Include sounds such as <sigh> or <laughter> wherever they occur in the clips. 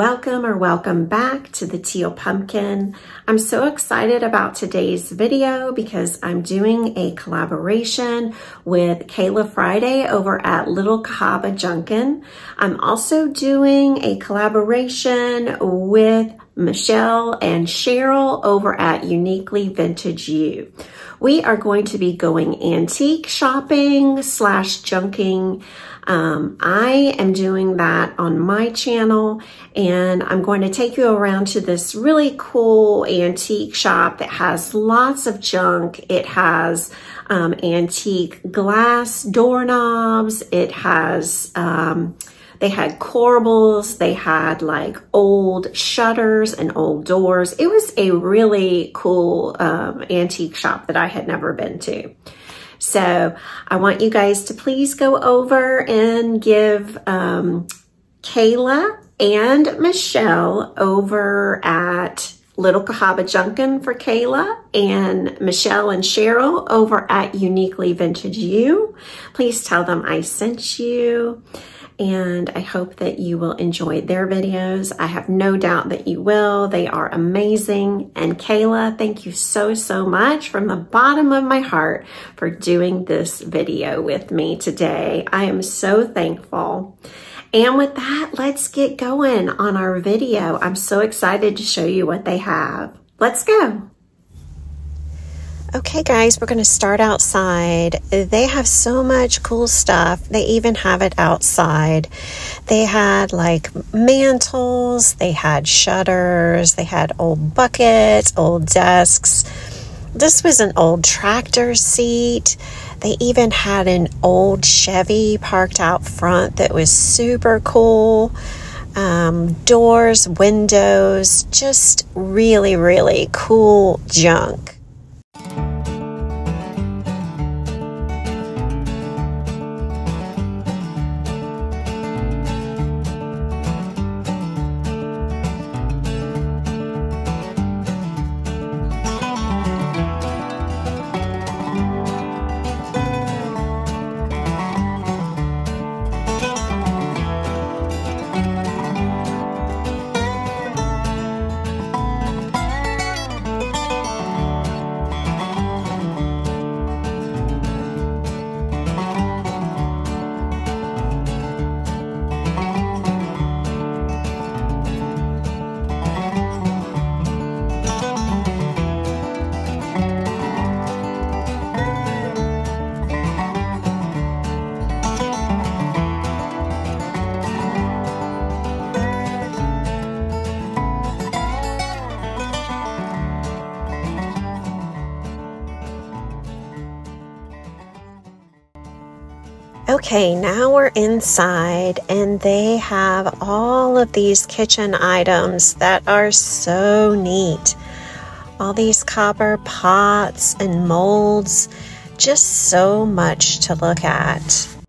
Welcome or welcome back to the Teal Pumpkin. I'm so excited about today's video because I'm doing a collaboration with Kayla Friday over at Little Cahaba Junkin. I'm also doing a collaboration with Michele and Cheryl over at YOUniquely Vintage You. We are going to be going antique shopping slash junking um, I am doing that on my channel and I'm going to take you around to this really cool antique shop that has lots of junk. It has um, antique glass doorknobs. It has, um, they had corbels. They had like old shutters and old doors. It was a really cool um, antique shop that I had never been to. So I want you guys to please go over and give um, Kayla and Michele over at Little Cahaba Junkin for Kayla and Michele and Cheryl over at YOUniquely Vintage You. Please tell them I sent you and I hope that you will enjoy their videos. I have no doubt that you will. They are amazing. And Kayla, thank you so, so much from the bottom of my heart for doing this video with me today. I am so thankful. And with that, let's get going on our video. I'm so excited to show you what they have. Let's go. Okay, guys, we're going to start outside. They have so much cool stuff. They even have it outside. They had like mantles, they had shutters, they had old buckets, old desks. This was an old tractor seat. They even had an old Chevy parked out front that was super cool. Um, doors, windows, just really, really cool junk. Okay, now we're inside and they have all of these kitchen items that are so neat. All these copper pots and molds, just so much to look at.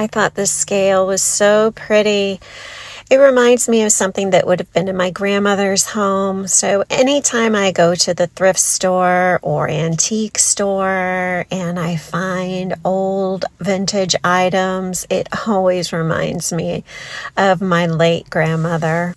I thought this scale was so pretty. It reminds me of something that would have been in my grandmother's home. So anytime I go to the thrift store or antique store and I find old vintage items, it always reminds me of my late grandmother.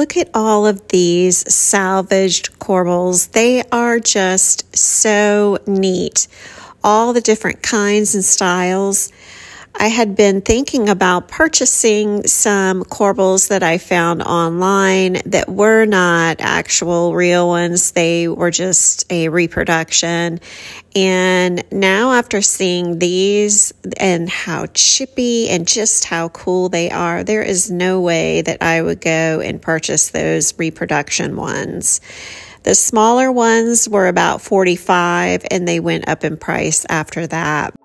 Look at all of these salvaged corbels. They are just so neat. All the different kinds and styles. I had been thinking about purchasing some corbels that I found online that were not actual real ones. They were just a reproduction. And now, after seeing these and how chippy and just how cool they are, there is no way that I would go and purchase those reproduction ones. The smaller ones were about 45 and they went up in price after that.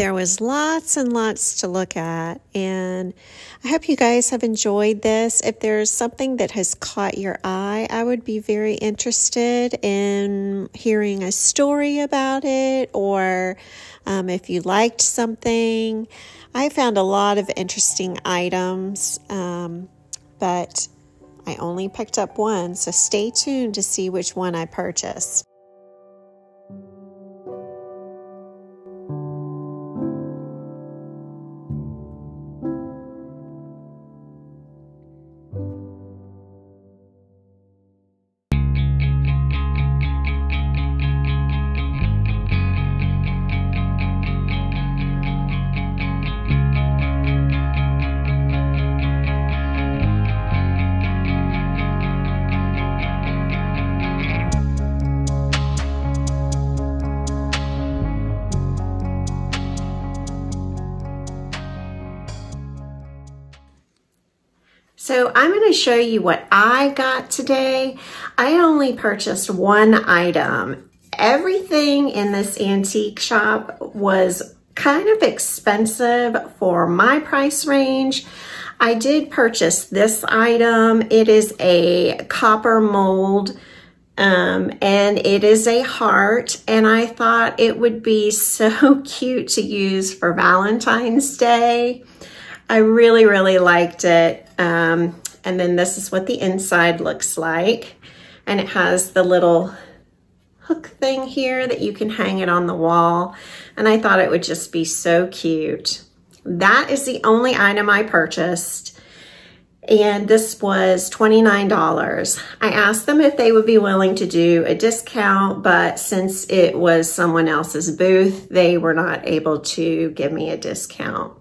There was lots and lots to look at. And I hope you guys have enjoyed this. If there's something that has caught your eye, I would be very interested in hearing a story about it or um, if you liked something. I found a lot of interesting items, um, but I only picked up one, so stay tuned to see which one I purchased. So I'm going to show you what I got today. I only purchased one item. Everything in this antique shop was kind of expensive for my price range. I did purchase this item. It is a copper mold um, and it is a heart and I thought it would be <laughs> so cute to use for Valentine's Day. I really, really liked it. Um, and then this is what the inside looks like. And it has the little hook thing here that you can hang it on the wall. And I thought it would just be so cute. That is the only item I purchased. And this was $29. I asked them if they would be willing to do a discount, but since it was someone else's booth, they were not able to give me a discount.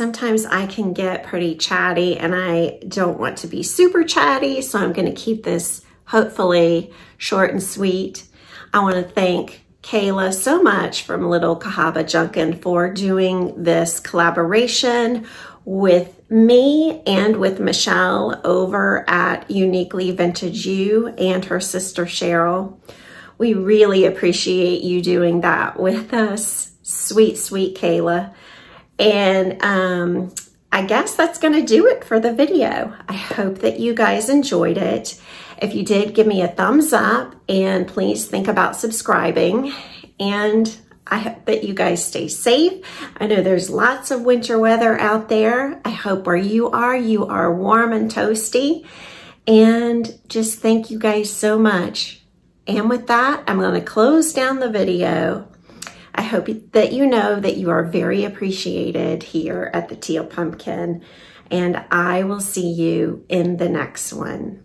Sometimes I can get pretty chatty and I don't want to be super chatty, so I'm gonna keep this hopefully short and sweet. I wanna thank Kayla so much from Little Cahaba Junkin for doing this collaboration with me and with Michele over at YOUniquely Vintage You and her sister Cheryl. We really appreciate you doing that with us. Sweet, sweet Kayla. And um, I guess that's to do it for the video. I hope that you guys enjoyed it. If you did, give me a thumbs up and please think about subscribing. And I hope that you guys stay safe. I know there's lots of winter weather out there. I hope where you are, you are warm and toasty. And just thank you guys so much. And with that, I'm going to close down the video. Hope that you know that you are very appreciated here at the Teal Pumpkin, and I will see you in the next one.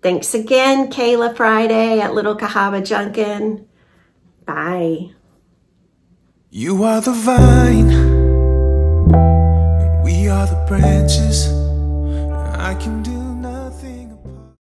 Thanks again, Kayla Friday at Little Cahaba Junkin. Bye. You are the vine, and we are the branches. I can